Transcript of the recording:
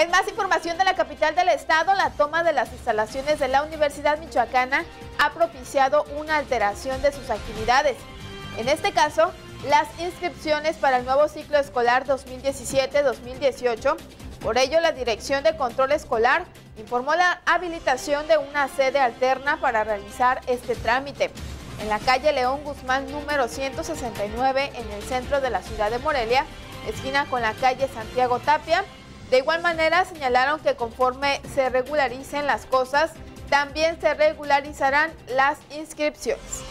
En más información de la capital del estado, la toma de las instalaciones de la Universidad Michoacana ha propiciado una alteración de sus actividades. En este caso, las inscripciones para el nuevo ciclo escolar 2017-2018. Por ello, la Dirección de Control Escolar informó la habilitación de una sede alterna para realizar este trámite. En la calle León Guzmán número 169 en el centro de la ciudad de Morelia, esquina con la calle Santiago Tapia. De igual manera, señalaron que conforme se regularicen las cosas, también se regularizarán las inscripciones.